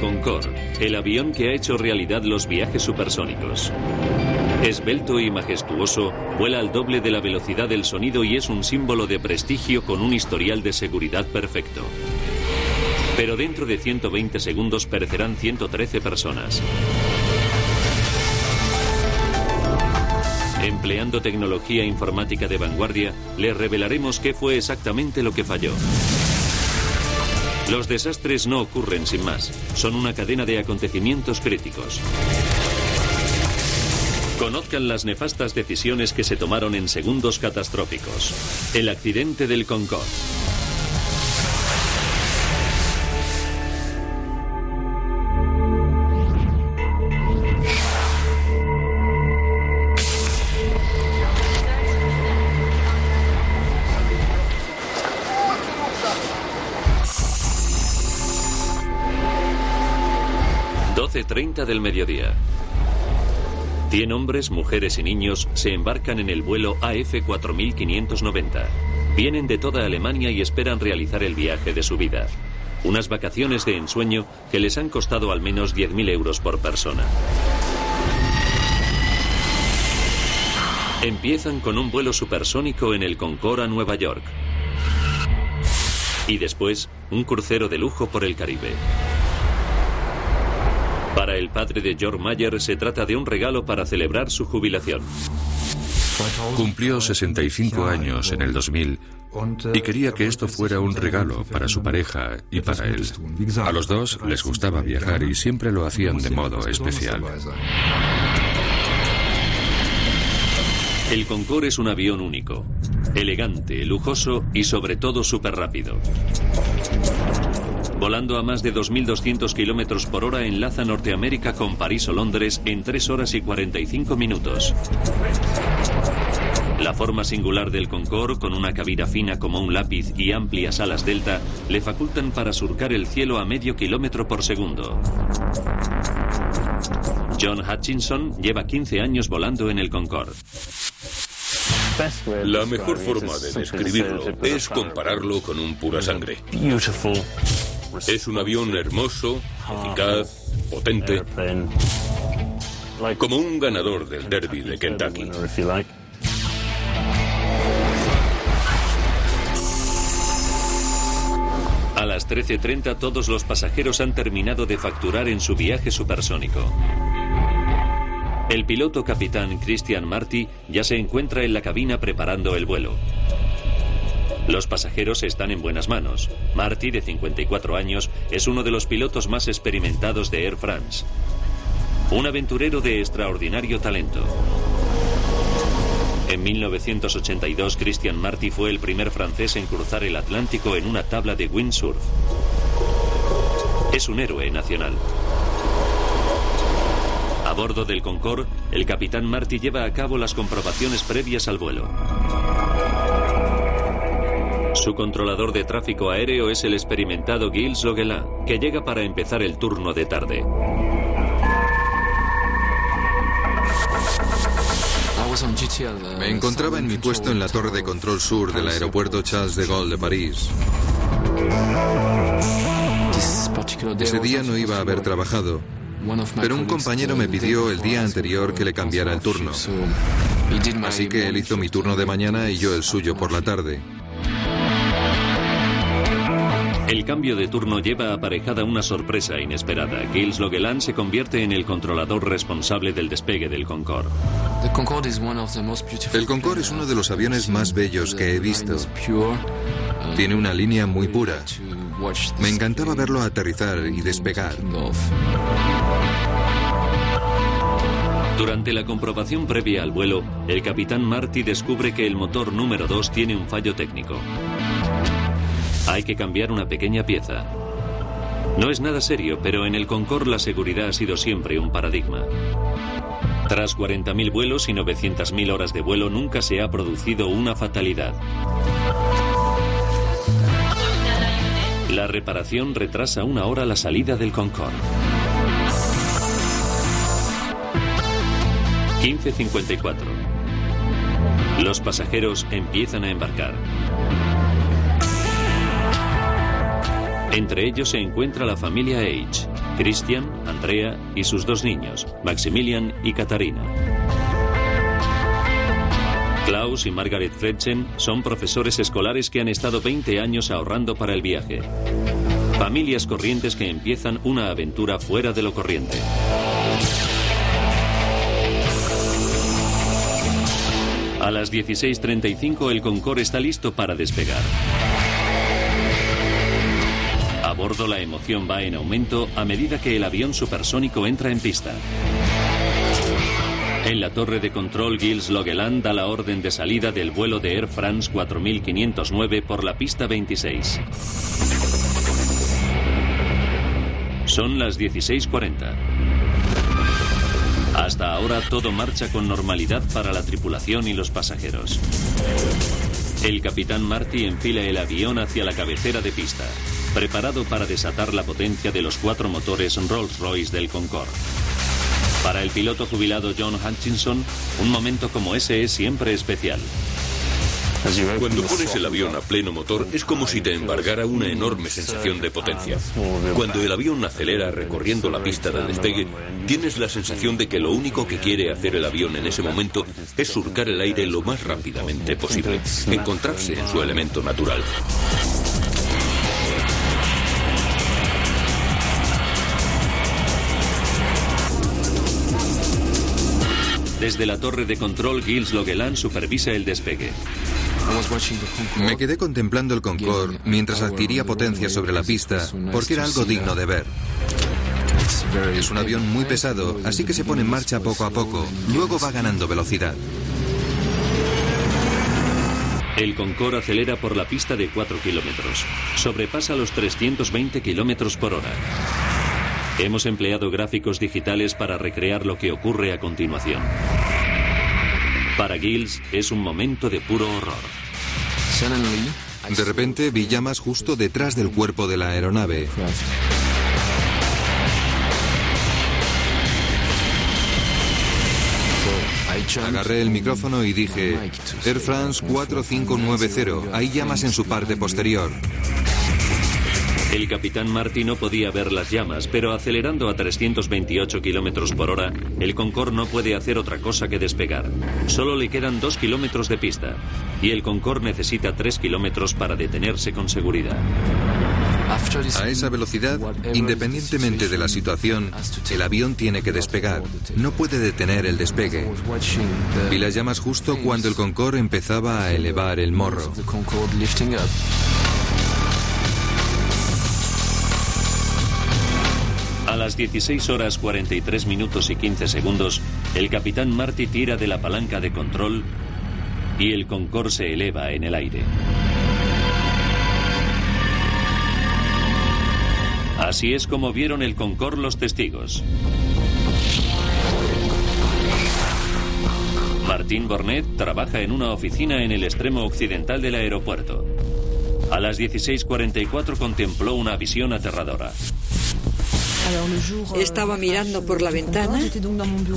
Concorde, el avión que ha hecho realidad los viajes supersónicos. Esbelto y majestuoso, vuela al doble de la velocidad del sonido y es un símbolo de prestigio con un historial de seguridad perfecto. Pero dentro de 120 segundos perecerán 113 personas. Empleando tecnología informática de vanguardia, les revelaremos qué fue exactamente lo que falló. Los desastres no ocurren sin más, son una cadena de acontecimientos críticos. Conozcan las nefastas decisiones que se tomaron en segundos catastróficos. El accidente del Concorde. ...12.30 del mediodía. 100 hombres, mujeres y niños se embarcan en el vuelo AF4590. Vienen de toda Alemania y esperan realizar el viaje de su vida. Unas vacaciones de ensueño que les han costado al menos 10.000 euros por persona. Empiezan con un vuelo supersónico en el Concorde a Nueva York. Y después, un crucero de lujo por el Caribe. Para el padre de George Mayer se trata de un regalo para celebrar su jubilación. Cumplió 65 años en el 2000 y quería que esto fuera un regalo para su pareja y para él. A los dos les gustaba viajar y siempre lo hacían de modo especial. El Concorde es un avión único, elegante, lujoso y sobre todo súper rápido. Volando a más de 2.200 kilómetros por hora, enlaza Norteamérica con París o Londres en 3 horas y 45 minutos. La forma singular del Concorde, con una cabina fina como un lápiz y amplias alas delta, le facultan para surcar el cielo a medio kilómetro por segundo. John Hutchinson lleva 15 años volando en el Concorde. La mejor forma de describirlo es compararlo con un pura sangre. Es un avión hermoso, eficaz, potente, como un ganador del derby de Kentucky. A las 13.30 todos los pasajeros han terminado de facturar en su viaje supersónico. El piloto capitán Christian Marty ya se encuentra en la cabina preparando el vuelo. Los pasajeros están en buenas manos. Marty, de 54 años, es uno de los pilotos más experimentados de Air France. Un aventurero de extraordinario talento. En 1982, Christian Marty fue el primer francés en cruzar el Atlántico en una tabla de windsurf. Es un héroe nacional. A bordo del Concorde, el capitán Marty lleva a cabo las comprobaciones previas al vuelo. Su controlador de tráfico aéreo es el experimentado Gilles Logelin, que llega para empezar el turno de tarde. Me encontraba en mi puesto en la torre de control sur del aeropuerto Charles de Gaulle de París. Ese día no iba a haber trabajado, pero un compañero me pidió el día anterior que le cambiara el turno. Así que él hizo mi turno de mañana y yo el suyo por la tarde. El cambio de turno lleva aparejada una sorpresa inesperada. Gilles Logeland se convierte en el controlador responsable del despegue del Concorde. El Concorde es uno de los aviones más bellos que he visto. Tiene una línea muy pura. Me encantaba verlo aterrizar y despegar. Durante la comprobación previa al vuelo, el capitán Marty descubre que el motor número 2 tiene un fallo técnico. Hay que cambiar una pequeña pieza. No es nada serio, pero en el Concorde la seguridad ha sido siempre un paradigma. Tras 40.000 vuelos y 900.000 horas de vuelo nunca se ha producido una fatalidad. La reparación retrasa una hora la salida del Concorde. 15.54. Los pasajeros empiezan a embarcar. Entre ellos se encuentra la familia H. Christian, Andrea y sus dos niños, Maximilian y Katarina. Klaus y Margaret Fredchen son profesores escolares que han estado 20 años ahorrando para el viaje. Familias corrientes que empiezan una aventura fuera de lo corriente. A las 16.35 el Concorde está listo para despegar. Bordo la emoción va en aumento a medida que el avión supersónico entra en pista. En la torre de control Gilles Logeland da la orden de salida del vuelo de Air France 4509 por la pista 26. Son las 16.40. Hasta ahora todo marcha con normalidad para la tripulación y los pasajeros. El capitán Marty enfila el avión hacia la cabecera de pista, preparado para desatar la potencia de los cuatro motores Rolls-Royce del Concorde. Para el piloto jubilado John Hutchinson, un momento como ese es siempre especial. Cuando pones el avión a pleno motor es como si te embargara una enorme sensación de potencia. Cuando el avión acelera recorriendo la pista de despegue, tienes la sensación de que lo único que quiere hacer el avión en ese momento es surcar el aire lo más rápidamente posible, encontrarse en su elemento natural. Desde la torre de control, Gilles Logeland supervisa el despegue. Me quedé contemplando el Concorde mientras adquiría potencia sobre la pista porque era algo digno de ver. Es un avión muy pesado, así que se pone en marcha poco a poco. Luego va ganando velocidad. El Concorde acelera por la pista de 4 kilómetros. Sobrepasa los 320 kilómetros por hora. Hemos empleado gráficos digitales para recrear lo que ocurre a continuación. Para Gilles es un momento de puro horror. De repente vi llamas justo detrás del cuerpo de la aeronave. Agarré el micrófono y dije, Air France 4590, hay llamas en su parte posterior. El capitán Marty no podía ver las llamas, pero acelerando a 328 kilómetros por hora, el Concorde no puede hacer otra cosa que despegar. Solo le quedan dos kilómetros de pista, y el Concorde necesita tres kilómetros para detenerse con seguridad. A esa velocidad, independientemente de la situación, el avión tiene que despegar. No puede detener el despegue. Vi las llamas justo cuando el Concorde empezaba a elevar el morro. Las 16 horas 43 minutos y 15 segundos, el capitán Marty tira de la palanca de control y el Concorde se eleva en el aire. Así es como vieron el Concorde los testigos. Martín Bornet trabaja en una oficina en el extremo occidental del aeropuerto. A las 16.44 contempló una visión aterradora. Estaba mirando por la ventana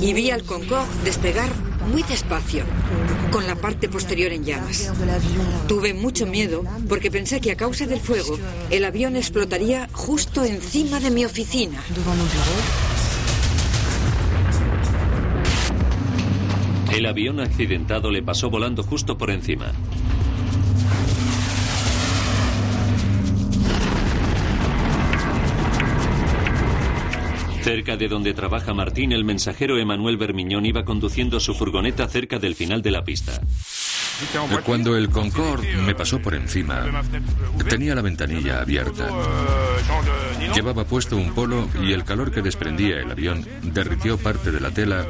y vi al Concorde despegar muy despacio, con la parte posterior en llamas. Tuve mucho miedo porque pensé que a causa del fuego el avión explotaría justo encima de mi oficina. El avión accidentado le pasó volando justo por encima. Cerca de donde trabaja Martín, el mensajero Emanuel Bermiñón iba conduciendo su furgoneta cerca del final de la pista. Cuando el Concorde me pasó por encima, tenía la ventanilla abierta. Llevaba puesto un polo y el calor que desprendía el avión derritió parte de la tela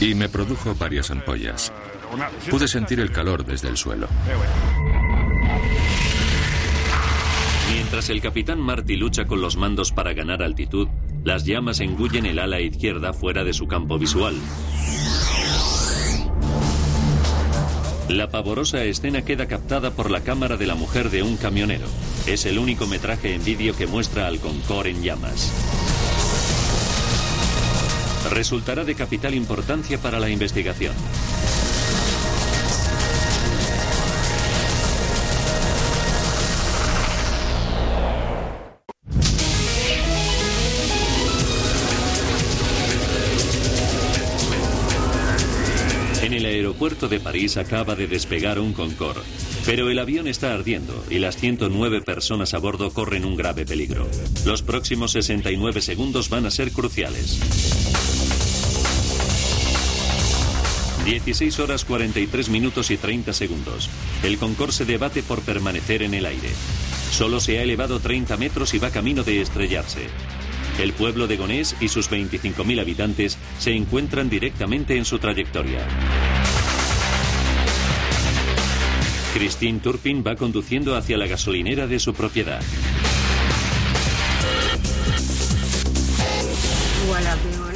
y me produjo varias ampollas. Pude sentir el calor desde el suelo. Mientras el capitán Marty lucha con los mandos para ganar altitud, las llamas engullen el ala izquierda fuera de su campo visual. La pavorosa escena queda captada por la cámara de la mujer de un camionero. Es el único metraje en vídeo que muestra al Concorde en llamas. Resultará de capital importancia para la investigación. Aeropuerto de París acaba de despegar un Concorde, pero el avión está ardiendo y las 109 personas a bordo corren un grave peligro. Los próximos 69 segundos van a ser cruciales. 16 horas 43 minutos y 30 segundos. El Concorde se debate por permanecer en el aire. Solo se ha elevado 30 metros y va camino de estrellarse. El pueblo de Gonés y sus 25.000 habitantes se encuentran directamente en su trayectoria. Christine Turpin va conduciendo hacia la gasolinera de su propiedad.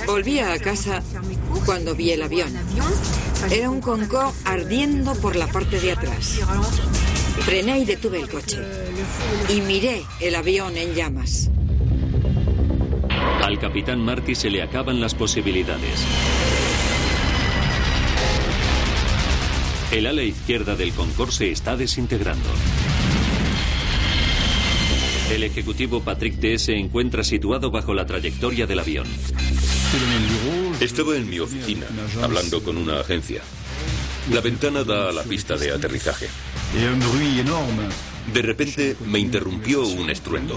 Volvía a casa cuando vi el avión. Era un Concorde ardiendo por la parte de atrás. Frené y detuve el coche. Y miré el avión en llamas. Al capitán Marty se le acaban las posibilidades. El ala izquierda del Concorde se está desintegrando. El ejecutivo Patrick T. se encuentra situado bajo la trayectoria del avión. Estaba en mi oficina, hablando con una agencia. La ventana da a la pista de aterrizaje. De repente me interrumpió un estruendo.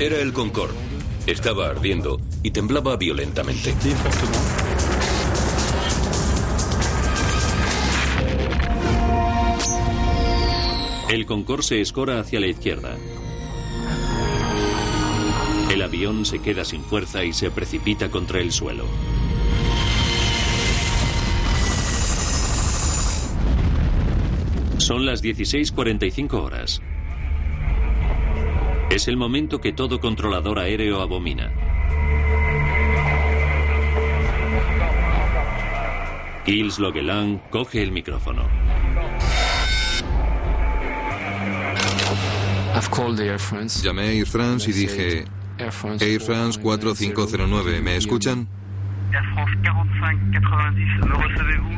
Era el Concorde. Estaba ardiendo y temblaba violentamente. El Concorde se escora hacia la izquierda. El avión se queda sin fuerza y se precipita contra el suelo. Son las 16:45 horas. Es el momento que todo controlador aéreo abomina. Gilles Logelan coge el micrófono. Llamé a Air France y dije, Air France 4509, ¿me escuchan? Air France 4590, ¿me recevez-vous?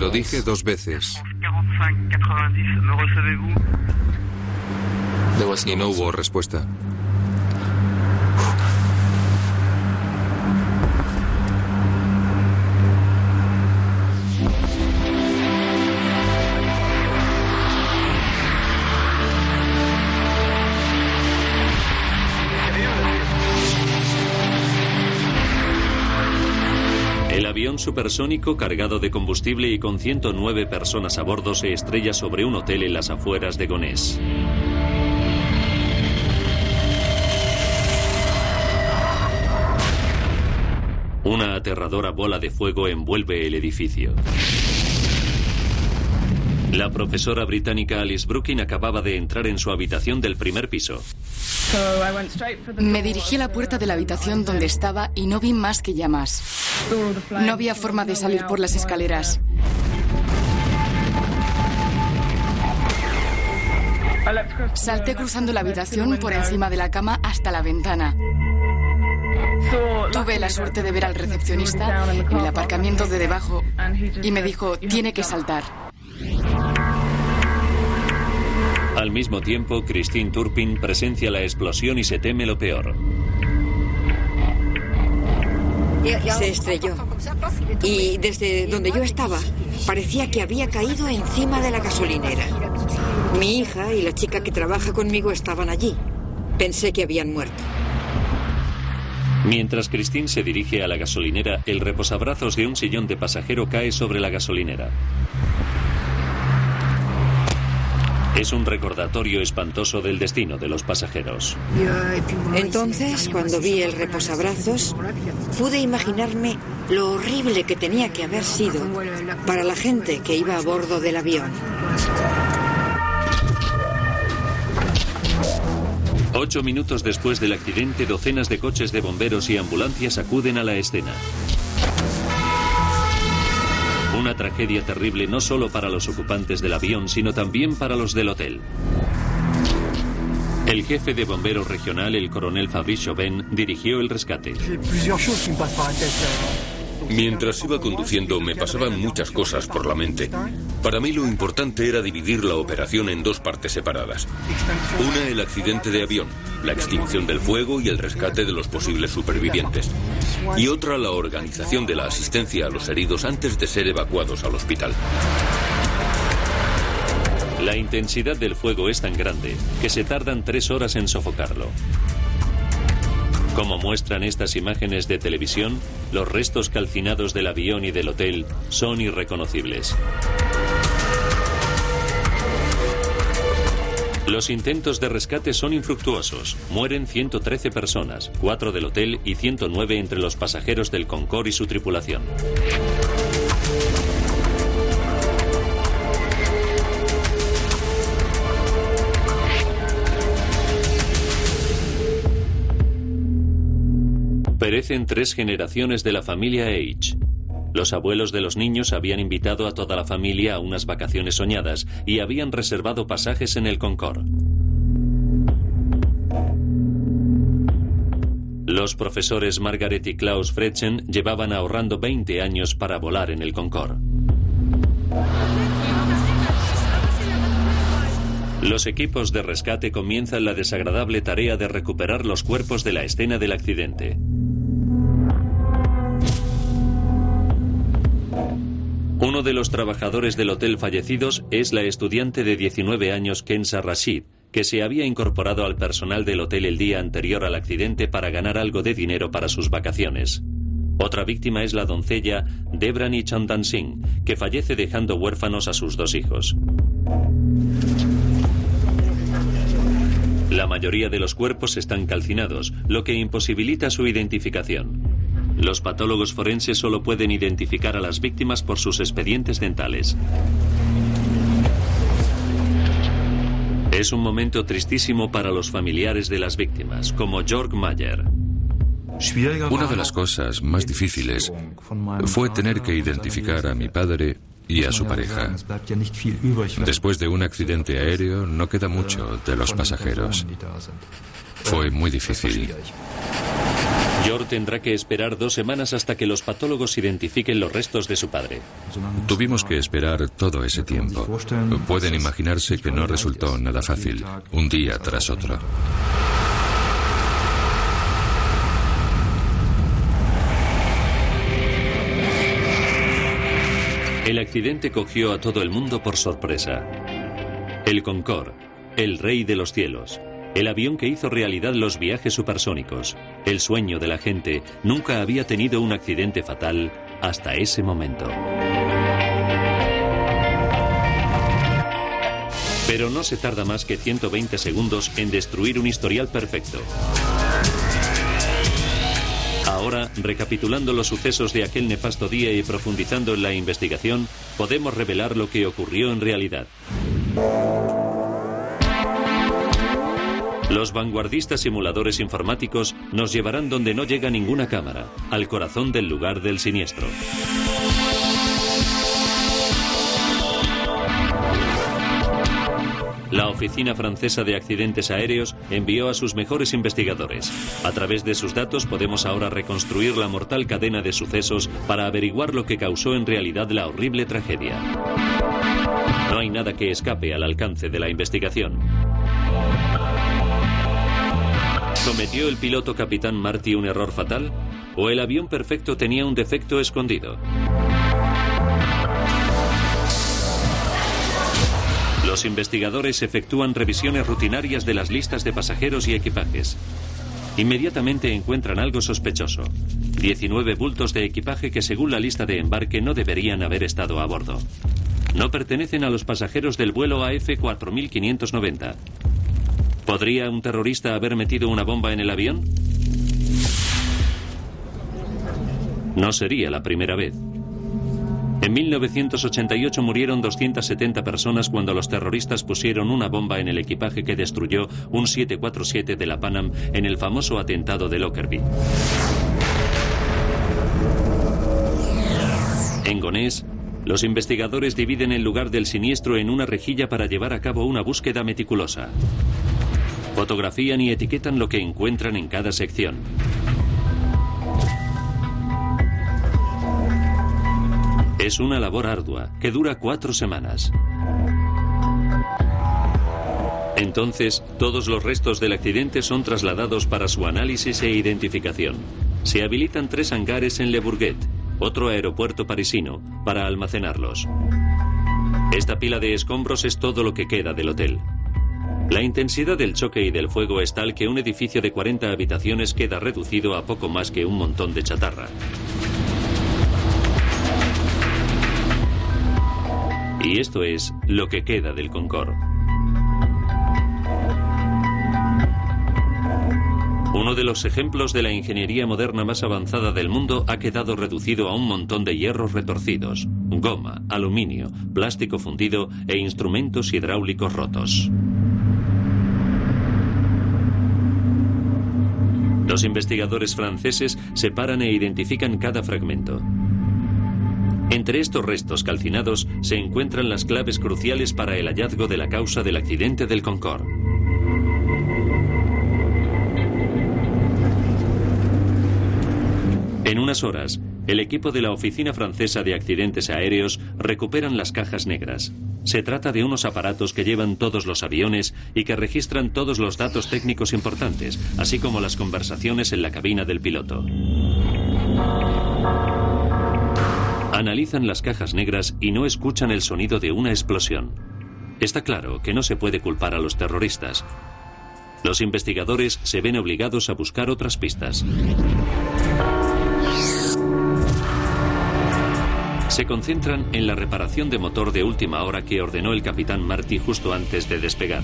Lo dije dos veces. Air France 4590, ¿me recevez-vous? Y no hubo respuesta. Supersónico cargado de combustible y con 109 personas a bordo se estrella sobre un hotel en las afueras de Gonés. Una aterradora bola de fuego envuelve el edificio. La profesora británica Alice Brookin acababa de entrar en su habitación del primer piso. Me dirigí a la puerta de la habitación donde estaba y no vi más que llamas. No había forma de salir por las escaleras. Salté cruzando la habitación por encima de la cama hasta la ventana. Tuve la suerte de ver al recepcionista en el aparcamiento de debajo y me dijo, tiene que saltar. Al mismo tiempo, Christine Turpin presencia la explosión y se teme lo peor. Se estrelló. Y desde donde yo estaba, parecía que había caído encima de la gasolinera. Mi hija y la chica que trabaja conmigo estaban allí. Pensé que habían muerto. Mientras Christine se dirige a la gasolinera, el reposabrazos de un sillón de pasajero cae sobre la gasolinera. Es un recordatorio espantoso del destino de los pasajeros. Entonces, cuando vi el reposabrazos, pude imaginarme lo horrible que tenía que haber sido para la gente que iba a bordo del avión. Ocho minutos después del accidente, docenas de coches de bomberos y ambulancias acuden a la escena. Una tragedia terrible no solo para los ocupantes del avión, sino también para los del hotel. El jefe de bomberos regional, el coronel Fabrice Chauvin, dirigió el rescate. Mientras iba conduciendo me pasaban muchas cosas por la mente. Para mí lo importante era dividir la operación en dos partes separadas. Una, el accidente de avión, la extinción del fuego y el rescate de los posibles supervivientes. Y otra, la organización de la asistencia a los heridos antes de ser evacuados al hospital. La intensidad del fuego es tan grande que se tardan tres horas en sofocarlo. Como muestran estas imágenes de televisión, los restos calcinados del avión y del hotel son irreconocibles. Los intentos de rescate son infructuosos. Mueren 113 personas, 4 del hotel y 109 entre los pasajeros del Concorde y su tripulación. Perecen tres generaciones de la familia H. Los abuelos de los niños habían invitado a toda la familia a unas vacaciones soñadas y habían reservado pasajes en el Concorde. Los profesores Margaret y Klaus Fretzen llevaban ahorrando 20 años para volar en el Concorde. Los equipos de rescate comienzan la desagradable tarea de recuperar los cuerpos de la escena del accidente. Uno de los trabajadores del hotel fallecidos es la estudiante de 19 años Kenza Rashid, que se había incorporado al personal del hotel el día anterior al accidente para ganar algo de dinero para sus vacaciones. Otra víctima es la doncella Debrani Chandan Singh, que fallece dejando huérfanos a sus dos hijos. La mayoría de los cuerpos están calcinados, lo que imposibilita su identificación. Los patólogos forenses solo pueden identificar a las víctimas por sus expedientes dentales. Es un momento tristísimo para los familiares de las víctimas, como Georg Mayer. Una de las cosas más difíciles fue tener que identificar a mi padre y a su pareja. Después de un accidente aéreo no queda mucho de los pasajeros. Fue muy difícil. George tendrá que esperar dos semanas hasta que los patólogos identifiquen los restos de su padre. Tuvimos que esperar todo ese tiempo. Pueden imaginarse que no resultó nada fácil, un día tras otro. El accidente cogió a todo el mundo por sorpresa. El Concorde, el rey de los cielos, el avión que hizo realidad los viajes supersónicos, el sueño de la gente, nunca había tenido un accidente fatal hasta ese momento. Pero no se tarda más que 120 segundos en destruir un historial perfecto. Ahora, recapitulando los sucesos de aquel nefasto día y profundizando en la investigación, podemos revelar lo que ocurrió en realidad. Los vanguardistas simuladores informáticos nos llevarán donde no llega ninguna cámara, al corazón del lugar del siniestro. La Oficina Francesa de Accidentes Aéreos envió a sus mejores investigadores. A través de sus datos podemos ahora reconstruir la mortal cadena de sucesos para averiguar lo que causó en realidad la horrible tragedia. No hay nada que escape al alcance de la investigación. ¿Cometió el piloto capitán Marty un error fatal? ¿O el avión perfecto tenía un defecto escondido? Los investigadores efectúan revisiones rutinarias de las listas de pasajeros y equipajes. Inmediatamente encuentran algo sospechoso. 19 bultos de equipaje que según la lista de embarque no deberían haber estado a bordo. No pertenecen a los pasajeros del vuelo AF 4590. ¿Podría un terrorista haber metido una bomba en el avión? No sería la primera vez. En 1988 murieron 270 personas cuando los terroristas pusieron una bomba en el equipaje que destruyó un 747 de la Panam en el famoso atentado de Lockerbie. En Gonés, los investigadores dividen el lugar del siniestro en una rejilla para llevar a cabo una búsqueda meticulosa. Fotografían y etiquetan lo que encuentran en cada sección. Es una labor ardua que dura cuatro semanas. Entonces, todos los restos del accidente son trasladados para su análisis e identificación. Se habilitan tres hangares en Le Bourget, otro aeropuerto parisino, para almacenarlos. Esta pila de escombros es todo lo que queda del hotel. La intensidad del choque y del fuego es tal que un edificio de 40 habitaciones queda reducido a poco más que un montón de chatarra. Y esto es lo que queda del Concorde. Uno de los ejemplos de la ingeniería moderna más avanzada del mundo ha quedado reducido a un montón de hierros retorcidos, goma, aluminio, plástico fundido e instrumentos hidráulicos rotos. Los investigadores franceses separan e identifican cada fragmento. Entre estos restos calcinados se encuentran las claves cruciales para el hallazgo de la causa del accidente del Concorde. En unas horas, el equipo de la Oficina Francesa de Accidentes Aéreos recuperan las cajas negras. Se trata de unos aparatos que llevan todos los aviones y que registran todos los datos técnicos importantes, así como las conversaciones en la cabina del piloto. Analizan las cajas negras y no escuchan el sonido de una explosión. Está claro que no se puede culpar a los terroristas. Los investigadores se ven obligados a buscar otras pistas. Se concentran en la reparación de motor de última hora que ordenó el capitán Marty justo antes de despegar.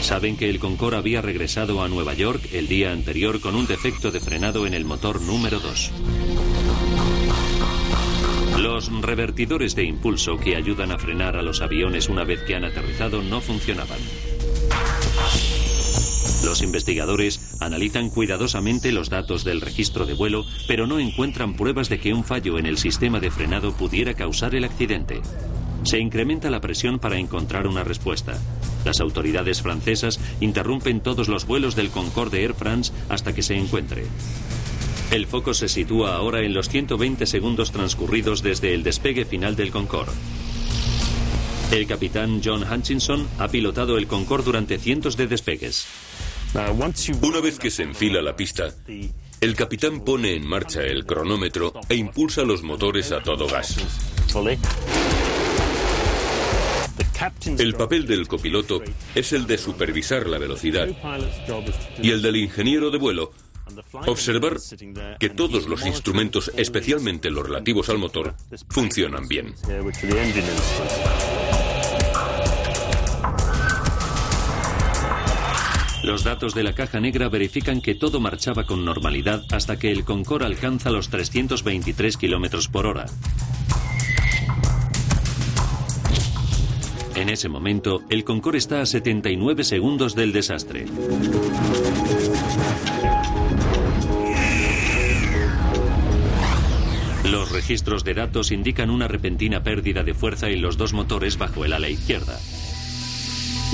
Saben que el Concorde había regresado a Nueva York el día anterior con un defecto de frenado en el motor número 2. Los revertidores de impulso que ayudan a frenar a los aviones una vez que han aterrizado no funcionaban. Los investigadores analizan cuidadosamente los datos del registro de vuelo, pero no encuentran pruebas de que un fallo en el sistema de frenado pudiera causar el accidente. Se incrementa la presión para encontrar una respuesta. Las autoridades francesas interrumpen todos los vuelos del Concorde Air France hasta que se encuentre. El foco se sitúa ahora en los 120 segundos transcurridos desde el despegue final del Concorde. El capitán John Hutchinson ha pilotado el Concorde durante cientos de despegues. Una vez que se enfila la pista, el capitán pone en marcha el cronómetro e impulsa los motores a todo gas. El papel del copiloto es el de supervisar la velocidad y el del ingeniero de vuelo observar que todos los instrumentos, especialmente los relativos al motor, funcionan bien. Los datos de la caja negra verifican que todo marchaba con normalidad hasta que el Concorde alcanza los 323 kilómetros por hora. En ese momento, el Concorde está a 79 segundos del desastre. Los registros de datos indican una repentina pérdida de fuerza en los dos motores bajo el ala izquierda.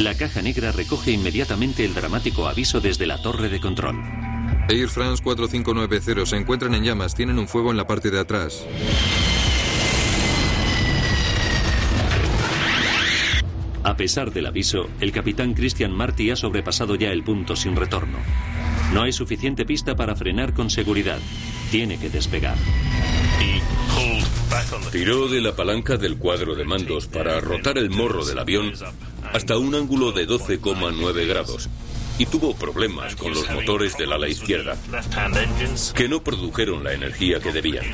La caja negra recoge inmediatamente el dramático aviso desde la torre de control. Air France 4590 se encuentran en llamas, tienen un fuego en la parte de atrás. A pesar del aviso, el capitán Christian Marty ha sobrepasado ya el punto sin retorno. No hay suficiente pista para frenar con seguridad. Tiene que despegar. Tiró de la palanca del cuadro de mandos para rotar el morro del avión hasta un ángulo de 12,9 grados y tuvo problemas con los motores del ala izquierda, que no produjeron la energía que debían.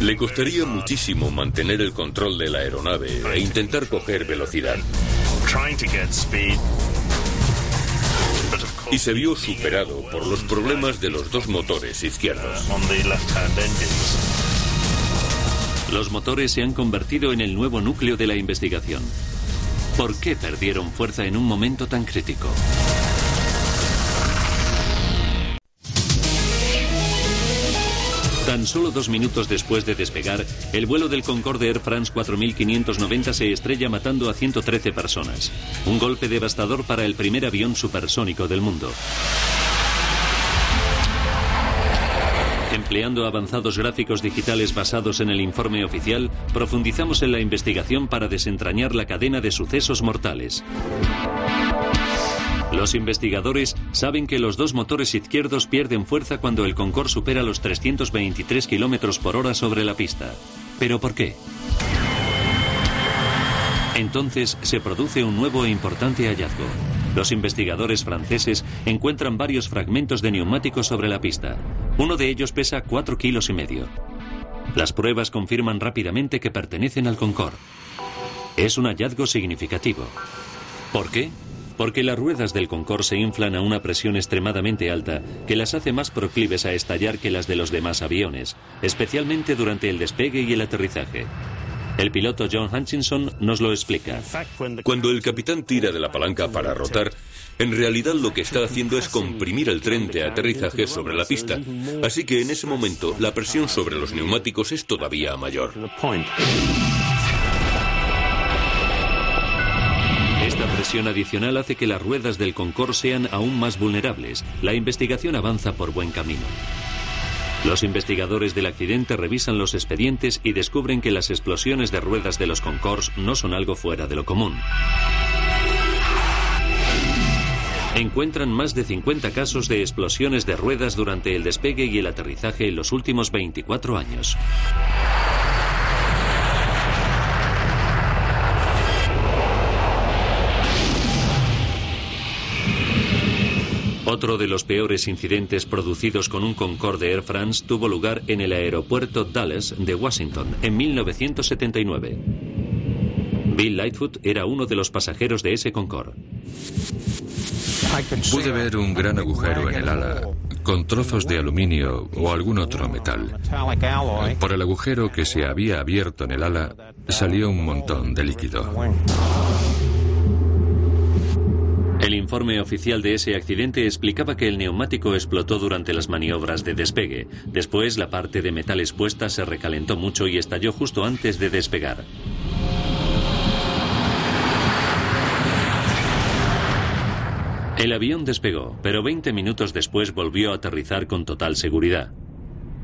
Le costaría muchísimo mantener el control de la aeronave e intentar coger velocidad. Y se vio superado por los problemas de los dos motores izquierdos. Los motores se han convertido en el nuevo núcleo de la investigación. ¿Por qué perdieron fuerza en un momento tan crítico? Tan solo dos minutos después de despegar, el vuelo del Concorde Air France 4590 se estrella matando a 113 personas. Un golpe devastador para el primer avión supersónico del mundo. Empleando avanzados gráficos digitales basados en el informe oficial, profundizamos en la investigación para desentrañar la cadena de sucesos mortales. Los investigadores saben que los dos motores izquierdos pierden fuerza cuando el Concorde supera los 323 km por hora sobre la pista. ¿Pero por qué? Entonces se produce un nuevo e importante hallazgo. Los investigadores franceses encuentran varios fragmentos de neumáticos sobre la pista. Uno de ellos pesa 4 kilos y medio. Las pruebas confirman rápidamente que pertenecen al Concorde. Es un hallazgo significativo. ¿Por qué? Porque las ruedas del Concorde se inflan a una presión extremadamente alta que las hace más proclives a estallar que las de los demás aviones, especialmente durante el despegue y el aterrizaje. El piloto John Hutchinson nos lo explica. Cuando el capitán tira de la palanca para rotar, en realidad lo que está haciendo es comprimir el tren de aterrizaje sobre la pista. Así que en ese momento la presión sobre los neumáticos es todavía mayor. Presión adicional hace que las ruedas del Concorde sean aún más vulnerables. La investigación avanza por buen camino. Los investigadores del accidente revisan los expedientes y descubren que las explosiones de ruedas de los Concords no son algo fuera de lo común. Encuentran más de 50 casos de explosiones de ruedas durante el despegue y el aterrizaje en los últimos 24 años. Otro de los peores incidentes producidos con un Concorde Air France tuvo lugar en el aeropuerto Dallas de Washington en 1979. Bill Lightfoot era uno de los pasajeros de ese Concorde. Pude ver un gran agujero en el ala, con trozos de aluminio o algún otro metal. Por el agujero que se había abierto en el ala, salió un montón de líquido. El informe oficial de ese accidente explicaba que el neumático explotó durante las maniobras de despegue. Después, la parte de metal expuesta se recalentó mucho y estalló justo antes de despegar. El avión despegó, pero 20 minutos después volvió a aterrizar con total seguridad.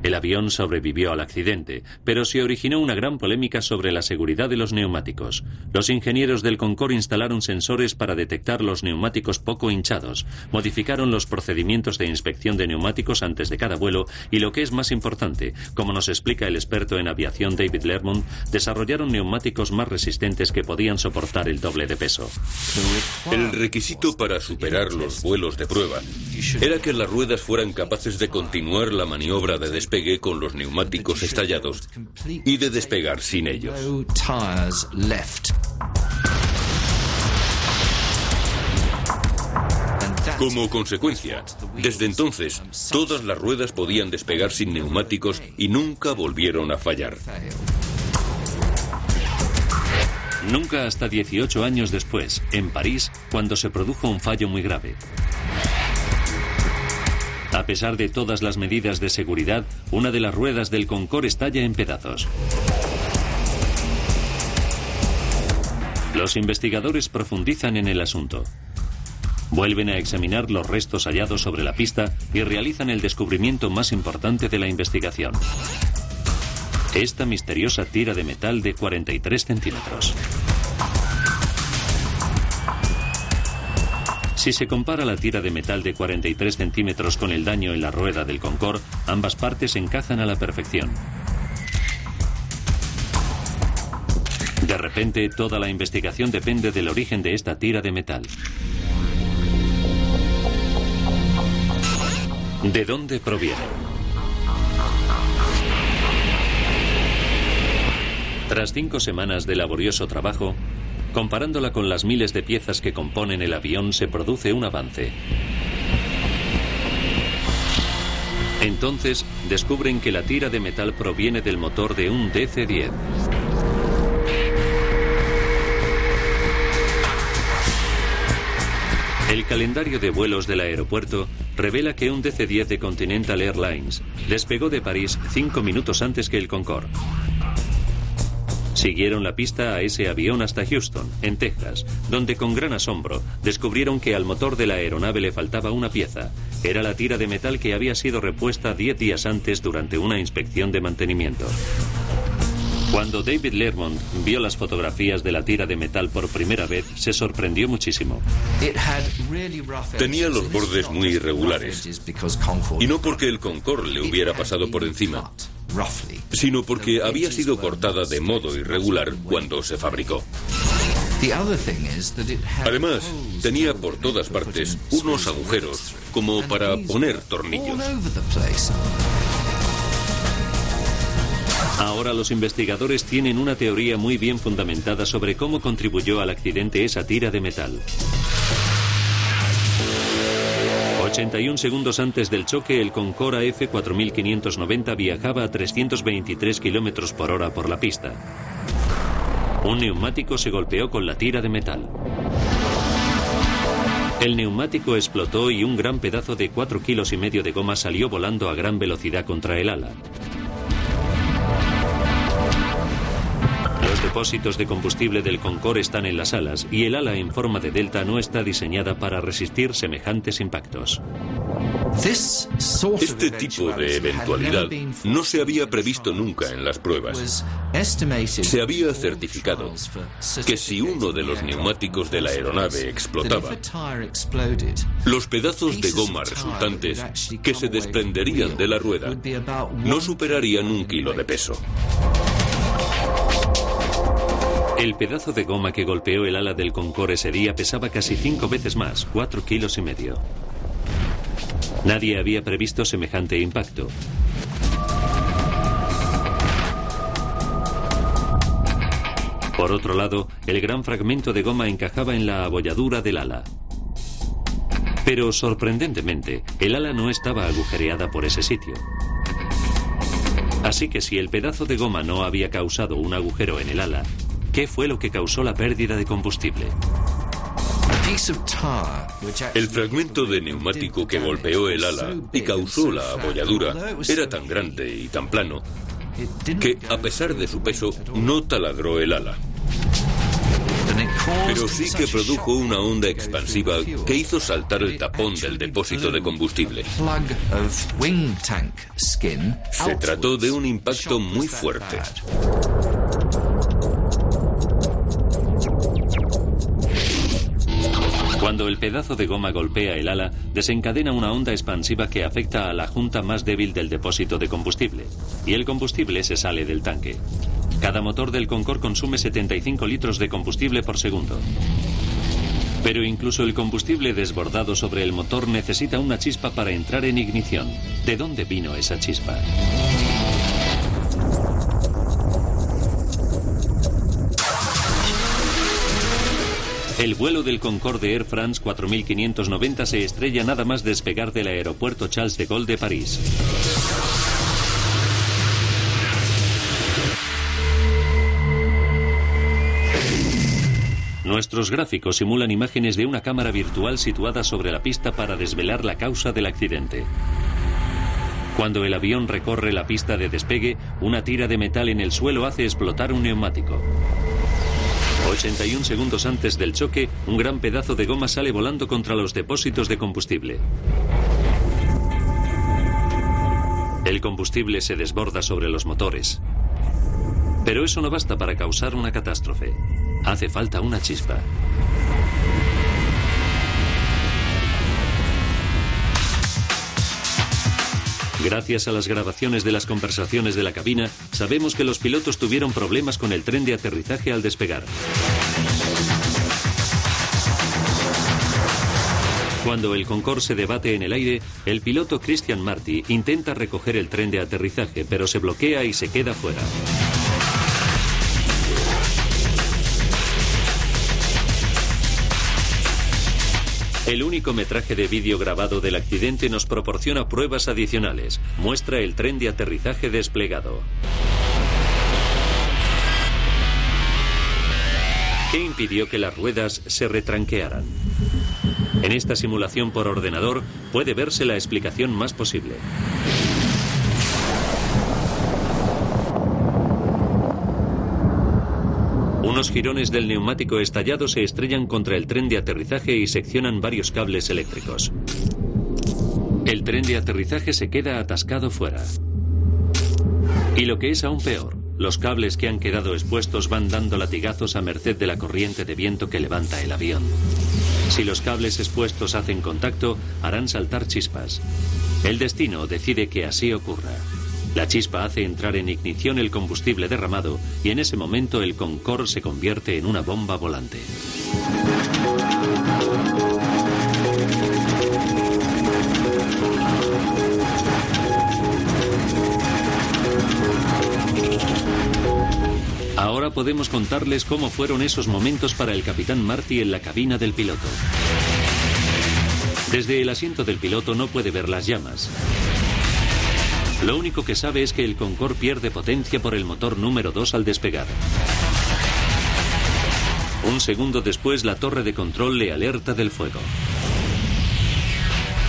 El avión sobrevivió al accidente, pero se originó una gran polémica sobre la seguridad de los neumáticos. Los ingenieros del Concorde instalaron sensores para detectar los neumáticos poco hinchados, modificaron los procedimientos de inspección de neumáticos antes de cada vuelo y lo que es más importante, como nos explica el experto en aviación David Lermont, desarrollaron neumáticos más resistentes que podían soportar el doble de peso. El requisito para superar los vuelos de prueba era que las ruedas fueran capaces de continuar la maniobra de despegue con los neumáticos estallados y de despegar sin ellos. Como consecuencia, desde entonces, todas las ruedas podían despegar sin neumáticos y nunca volvieron a fallar. Nunca hasta 18 años después, en París, cuando se produjo un fallo muy grave. A pesar de todas las medidas de seguridad, una de las ruedas del Concorde estalla en pedazos. Los investigadores profundizan en el asunto. Vuelven a examinar los restos hallados sobre la pista y realizan el descubrimiento más importante de la investigación. Esta misteriosa tira de metal de 43 centímetros. Si se compara la tira de metal de 43 centímetros con el daño en la rueda del Concorde, ambas partes encajan a la perfección. De repente, toda la investigación depende del origen de esta tira de metal. ¿De dónde proviene? Tras cinco semanas de laborioso trabajo, Comparándola con las miles de piezas que componen el avión se produce un avance. Entonces descubren que la tira de metal proviene del motor de un DC-10. El calendario de vuelos del aeropuerto revela que un DC-10 de Continental Airlines despegó de París cinco minutos antes que el Concorde. Siguieron la pista a ese avión hasta Houston, en Texas, donde con gran asombro descubrieron que al motor de la aeronave le faltaba una pieza, era la tira de metal que había sido repuesta 10 días antes durante una inspección de mantenimiento. Cuando David Lermont vio las fotografías de la tira de metal por primera vez, se sorprendió muchísimo. Tenía los bordes muy irregulares. Y no porque el Concorde le hubiera pasado por encima, sino porque había sido cortada de modo irregular cuando se fabricó. Además, tenía por todas partes unos agujeros como para poner tornillos. Ahora los investigadores tienen una teoría muy bien fundamentada sobre cómo contribuyó al accidente esa tira de metal. 81 segundos antes del choque, el Concora F4590 viajaba a 323 km por hora por la pista. Un neumático se golpeó con la tira de metal. El neumático explotó y un gran pedazo de 4 kilos y medio de goma salió volando a gran velocidad contra el ala. Depósitos de combustible del Concorde están en las alas y el ala en forma de delta no está diseñada para resistir semejantes impactos. Este tipo de eventualidad no se había previsto nunca en las pruebas. Se había certificado que si uno de los neumáticos de la aeronave explotaba, los pedazos de goma resultantes que se desprenderían de la rueda no superarían un kilo de peso. El pedazo de goma que golpeó el ala del Concorde ese día pesaba casi cinco veces más, cuatro kilos y medio. Nadie había previsto semejante impacto. Por otro lado, el gran fragmento de goma encajaba en la abolladura del ala. Pero sorprendentemente, el ala no estaba agujereada por ese sitio. Así que si el pedazo de goma no había causado un agujero en el ala, ¿Qué fue lo que causó la pérdida de combustible? El fragmento de neumático que golpeó el ala y causó la abolladura era tan grande y tan plano que, a pesar de su peso, no taladró el ala. Pero sí que produjo una onda expansiva que hizo saltar el tapón del depósito de combustible. Se trató de un impacto muy fuerte. Cuando el pedazo de goma golpea el ala, desencadena una onda expansiva que afecta a la junta más débil del depósito de combustible, y el combustible se sale del tanque. Cada motor del Concorde consume 75 litros de combustible por segundo. Pero incluso el combustible desbordado sobre el motor necesita una chispa para entrar en ignición. ¿De dónde vino esa chispa? El vuelo del Concorde Air France 4590 se estrella nada más despegar del aeropuerto Charles de Gaulle de París. Nuestros gráficos simulan imágenes de una cámara virtual situada sobre la pista para desvelar la causa del accidente. Cuando el avión recorre la pista de despegue, una tira de metal en el suelo hace explotar un neumático. 81 segundos antes del choque, un gran pedazo de goma sale volando contra los depósitos de combustible. El combustible se desborda sobre los motores. Pero eso no basta para causar una catástrofe. Hace falta una chispa. Gracias a las grabaciones de las conversaciones de la cabina, sabemos que los pilotos tuvieron problemas con el tren de aterrizaje al despegar. Cuando el Concorde se debate en el aire, el piloto Christian Marty intenta recoger el tren de aterrizaje, pero se bloquea y se queda fuera. El único metraje de vídeo grabado del accidente nos proporciona pruebas adicionales. Muestra el tren de aterrizaje desplegado. ¿Qué impidió que las ruedas se retranquearan? En esta simulación por ordenador puede verse la explicación más posible. Unos jirones del neumático estallado se estrellan contra el tren de aterrizaje y seccionan varios cables eléctricos. El tren de aterrizaje se queda atascado fuera. Y lo que es aún peor, los cables que han quedado expuestos van dando latigazos a merced de la corriente de viento que levanta el avión. Si los cables expuestos hacen contacto, harán saltar chispas. El destino decide que así ocurra. La chispa hace entrar en ignición el combustible derramado y en ese momento el Concorde se convierte en una bomba volante. Ahora podemos contarles cómo fueron esos momentos para el capitán Marty en la cabina del piloto. Desde el asiento del piloto no puede ver las llamas. Lo único que sabe es que el Concorde pierde potencia por el motor número 2 al despegar. Un segundo después, la torre de control le alerta del fuego.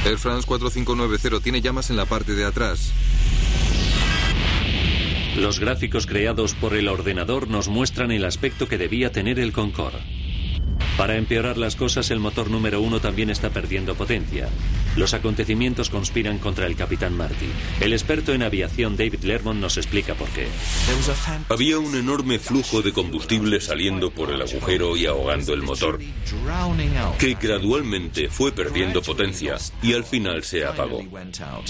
Air France 4590 tiene llamas en la parte de atrás. Los gráficos creados por el ordenador nos muestran el aspecto que debía tener el Concorde. Para empeorar las cosas, el motor número uno también está perdiendo potencia. Los acontecimientos conspiran contra el capitán Marty. El experto en aviación David Lermont nos explica por qué. Había un enorme flujo de combustible saliendo por el agujero y ahogando el motor, que gradualmente fue perdiendo potencia y al final se apagó.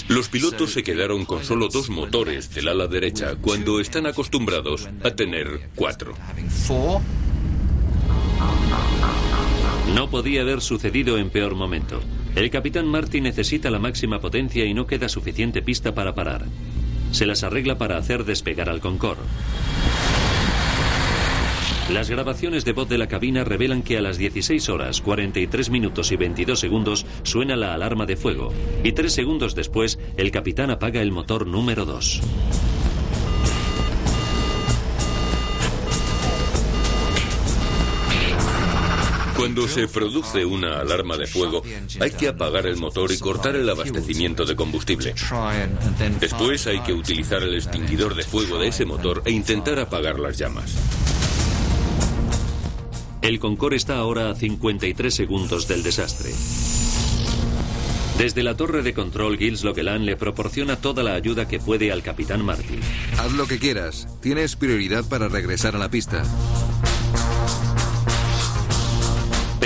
Los pilotos se quedaron con solo dos motores del ala derecha cuando están acostumbrados a tener cuatro. No podía haber sucedido en peor momento. El capitán Marty necesita la máxima potencia y no queda suficiente pista para parar. Se las arregla para hacer despegar al Concorde. Las grabaciones de voz de la cabina revelan que a las 16 horas, 43 minutos y 22 segundos suena la alarma de fuego y tres segundos después el capitán apaga el motor número 2. Cuando se produce una alarma de fuego, hay que apagar el motor y cortar el abastecimiento de combustible. Después hay que utilizar el extinguidor de fuego de ese motor e intentar apagar las llamas. El Concorde está ahora a 53 segundos del desastre. Desde la torre de control, Gilles Loquelan le proporciona toda la ayuda que puede al capitán Marty. Haz lo que quieras. Tienes prioridad para regresar a la pista.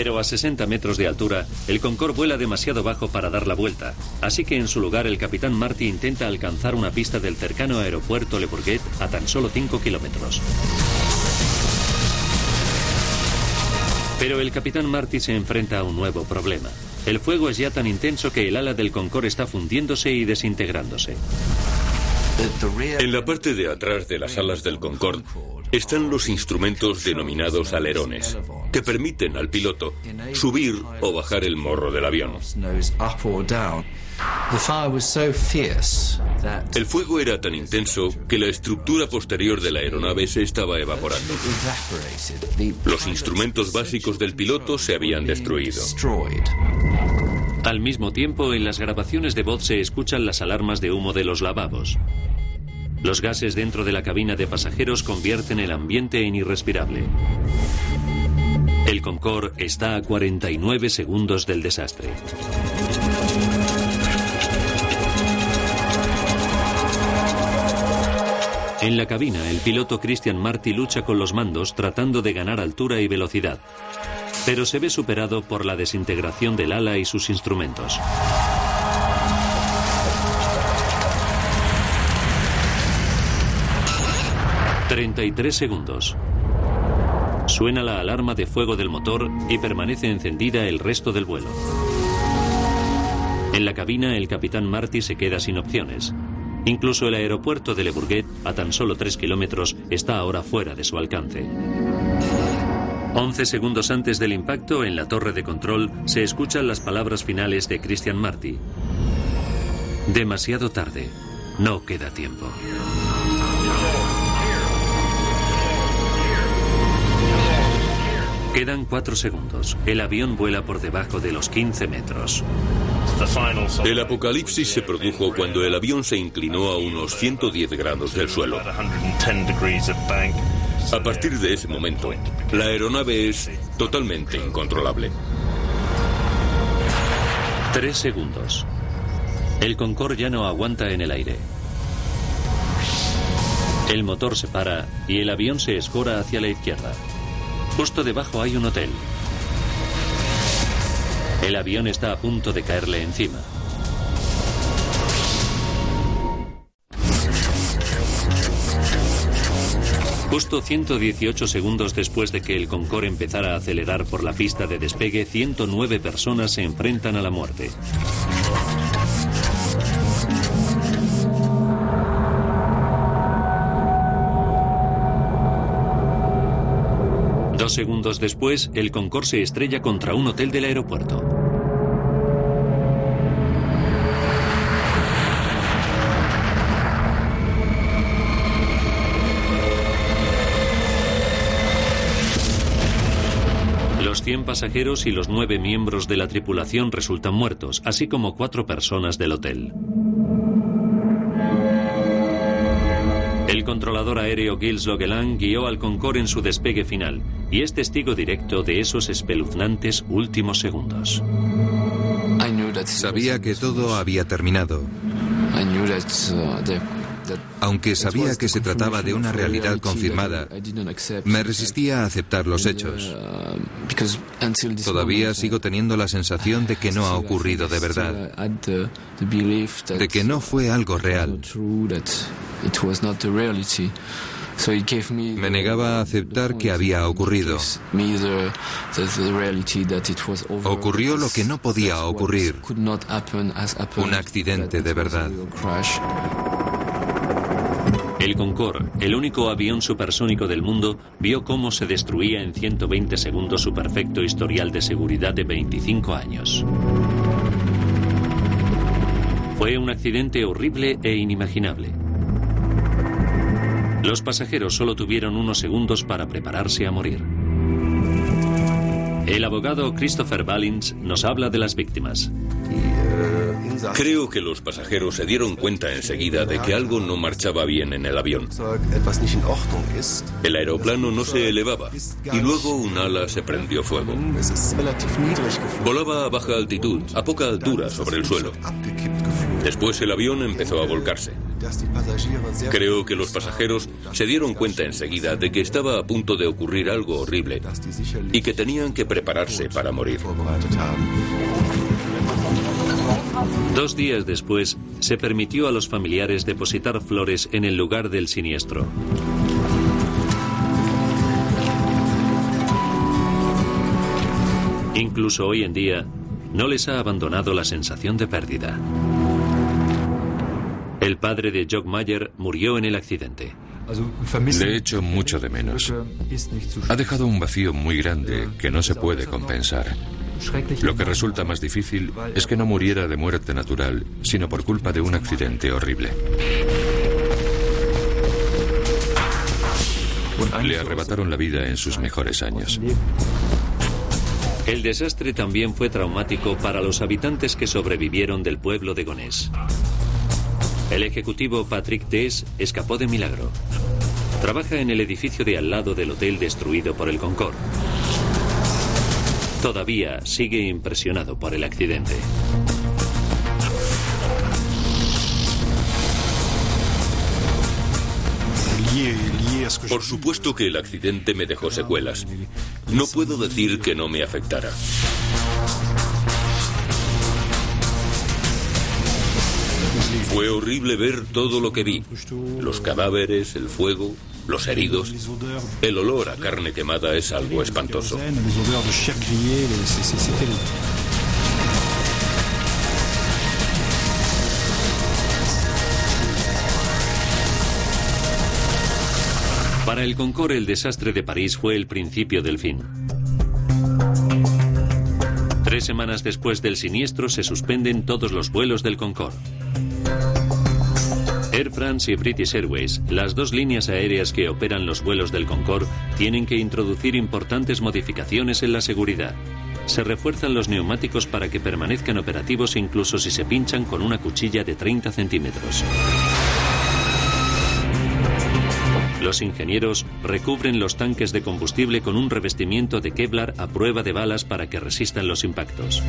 Pero a 60 metros de altura, el Concorde vuela demasiado bajo para dar la vuelta, así que en su lugar el capitán Marty intenta alcanzar una pista del cercano aeropuerto Le Bourget a tan solo 5 kilómetros. Pero el capitán Marty se enfrenta a un nuevo problema. El fuego es ya tan intenso que el ala del Concorde está fundiéndose y desintegrándose. En la parte de atrás de las alas del Concorde están los instrumentos denominados alerones, que permiten al piloto subir o bajar el morro del avión. El fuego era tan intenso que la estructura posterior de la aeronave se estaba evaporando. Los instrumentos básicos del piloto se habían destruido. Al mismo tiempo, en las grabaciones de voz se escuchan las alarmas de humo de los lavabos. Los gases dentro de la cabina de pasajeros convierten el ambiente en irrespirable. El Concorde está a 49 segundos del desastre. En la cabina, el piloto Christian Marty lucha con los mandos tratando de ganar altura y velocidad, pero se ve superado por la desintegración del ala y sus instrumentos. 33 segundos. Suena la alarma de fuego del motor y permanece encendida el resto del vuelo. En la cabina el capitán Marty se queda sin opciones. Incluso el aeropuerto de Le Bourget, a tan solo 3 kilómetros, está ahora fuera de su alcance. 11 segundos antes del impacto, en la torre de control, se escuchan las palabras finales de Christian Marty. Demasiado tarde. No queda tiempo. Quedan cuatro segundos. El avión vuela por debajo de los 15 metros. El apocalipsis se produjo cuando el avión se inclinó a unos 110 grados del suelo. A partir de ese momento, la aeronave es totalmente incontrolable. Tres segundos. El Concorde ya no aguanta en el aire. El motor se para y el avión se escora hacia la izquierda. Justo debajo hay un hotel. El avión está a punto de caerle encima. Justo 118 segundos después de que el Concorde empezara a acelerar por la pista de despegue, 109 personas se enfrentan a la muerte. Dos segundos después, el Concorde se estrella contra un hotel del aeropuerto. Los 100 pasajeros y los 9 miembros de la tripulación resultan muertos, así como cuatro personas del hotel. El controlador aéreo Gilles Logeland guió al Concorde en su despegue final y es testigo directo de esos espeluznantes últimos segundos. Sabía que todo había terminado. Aunque sabía que se trataba de una realidad confirmada, me resistía a aceptar los hechos. Todavía sigo teniendo la sensación de que no ha ocurrido de verdad, de que no fue algo real. Me negaba a aceptar que había ocurrido. Ocurrió lo que no podía ocurrir. Un accidente de verdad. El Concorde, el único avión supersónico del mundo, vio cómo se destruía en 120 segundos su perfecto historial de seguridad de 25 años. Fue un accidente horrible e inimaginable. Los pasajeros solo tuvieron unos segundos para prepararse a morir. El abogado Christopher Ballins nos habla de las víctimas. Creo que los pasajeros se dieron cuenta enseguida de que algo no marchaba bien en el avión. El aeroplano no se elevaba y luego un ala se prendió fuego. Volaba a baja altitud, a poca altura sobre el suelo. Después el avión empezó a volcarse. Creo que los pasajeros se dieron cuenta enseguida de que estaba a punto de ocurrir algo horrible y que tenían que prepararse para morir. Dos días después, se permitió a los familiares depositar flores en el lugar del siniestro. Incluso hoy en día, no les ha abandonado la sensación de pérdida. El padre de Jock Mayer murió en el accidente. Le echo mucho de menos. Ha dejado un vacío muy grande que no se puede compensar. Lo que resulta más difícil es que no muriera de muerte natural, sino por culpa de un accidente horrible. Le arrebataron la vida en sus mejores años. El desastre también fue traumático para los habitantes que sobrevivieron del pueblo de Gonés. El ejecutivo Patrick Tess escapó de milagro. Trabaja en el edificio de al lado del hotel destruido por el Concorde. Todavía sigue impresionado por el accidente. Por supuesto que el accidente me dejó secuelas. No puedo decir que no me afectara. Fue horrible ver todo lo que vi. Los cadáveres, el fuego, los heridos. El olor a carne quemada es algo espantoso. Para el Concorde el desastre de París fue el principio del fin. Tres semanas después del siniestro se suspenden todos los vuelos del Concorde. Air France y British Airways, las dos líneas aéreas que operan los vuelos del Concorde, tienen que introducir importantes modificaciones en la seguridad. Se refuerzan los neumáticos para que permanezcan operativos incluso si se pinchan con una cuchilla de 30 centímetros. Los ingenieros recubren los tanques de combustible con un revestimiento de Kevlar a prueba de balas para que resistan los impactos.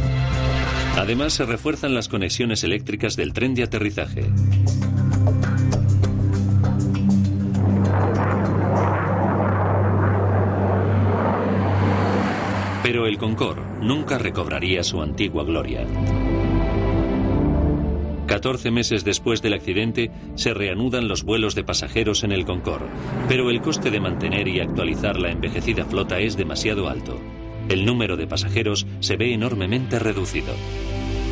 Además, se refuerzan las conexiones eléctricas del tren de aterrizaje. Pero el Concorde nunca recobraría su antigua gloria. 14 meses después del accidente, se reanudan los vuelos de pasajeros en el Concorde, pero el coste de mantener y actualizar la envejecida flota es demasiado alto. El número de pasajeros se ve enormemente reducido.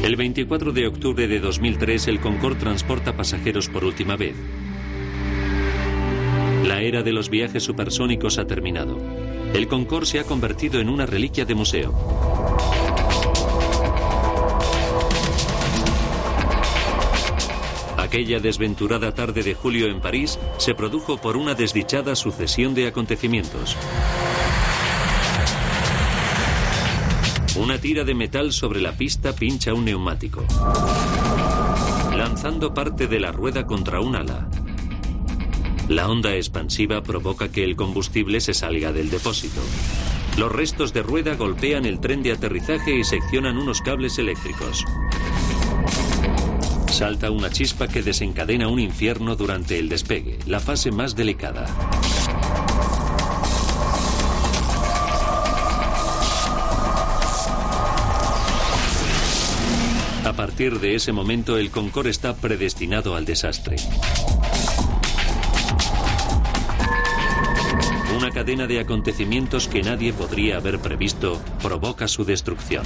El 24 de octubre de 2003, el Concorde transporta pasajeros por última vez. La era de los viajes supersónicos ha terminado. El Concorde se ha convertido en una reliquia de museo. Aquella desventurada tarde de julio en París se produjo por una desdichada sucesión de acontecimientos. Tira de metal sobre la pista pincha un neumático, lanzando parte de la rueda contra un ala. La onda expansiva provoca que el combustible se salga del depósito. Los restos de rueda golpean el tren de aterrizaje y seccionan unos cables eléctricos. Salta una chispa que desencadena un infierno durante el despegue, la fase más delicada. Partir de ese momento el Concorde está predestinado al desastre. Una cadena de acontecimientos que nadie podría haber previsto provoca su destrucción.